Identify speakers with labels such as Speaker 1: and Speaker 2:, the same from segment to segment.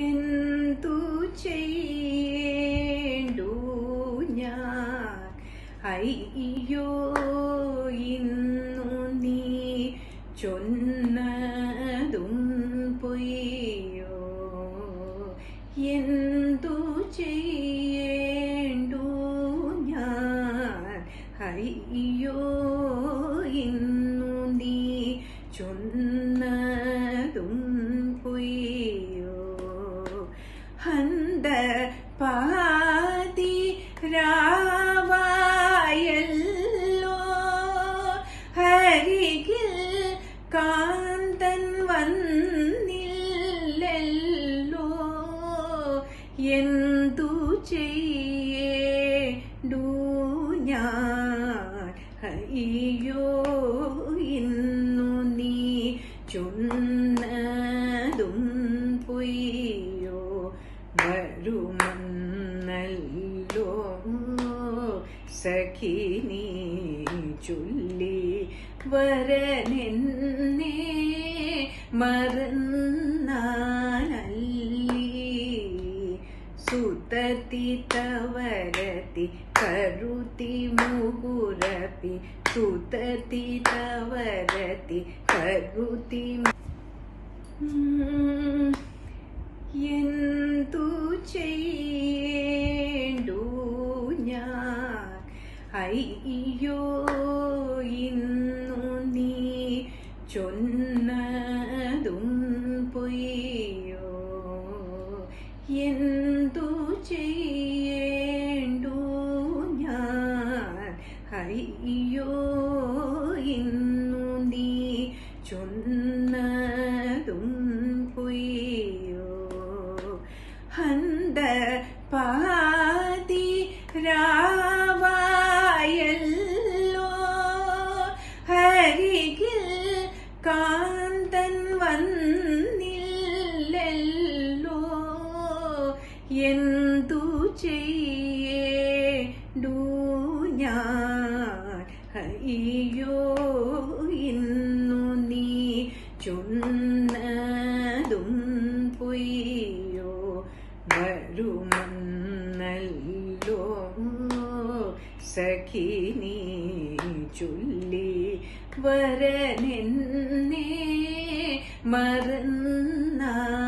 Speaker 1: എന്തു ചെയ്യേണ്ടു ഞാൻ? അയ്യോ പാതി രാവായല്ലോ ഹരികിൽ കാന്തൻ വന്നില്ലല്ലോ. എന്തു ചെയ്യേണ്ടു ഞാൻ? അയ്യോ ഇന്നു നീ ചൊന്നതും വരുമെന്നല്ലോ സഖിനി ചൊല്ലി വരനെന്നെ മറന്നാനല്ലി സുതതി തവരതി കരുതി മുഹുരപി സുതതി തവരതി കരുതി ഉം, അയ്യോ ഇന്നു നീ ചൊന്നതും പൊയ്യോ എന്തു ചെയ്യേണ്ടു ഞാൻ അറിയോ ഇന്നു നീ ചൊന്നതും പൊയ്യോ ഹന്ത പാതി ചെയ്യേണ്ടു ഞാൻ അയ്യോ ഇന്നു നീ ചൊന്നതും പൊയ്യോ വരുമെന്നല്ലോ. സഖിനി ചൊല്ലി വരനെന്നെ മറന്നാനല്ലി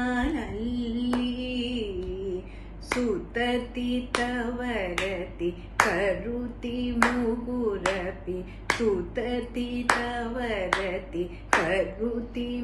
Speaker 1: तवरति करुति मुहुरपि सुतति तवरति करुति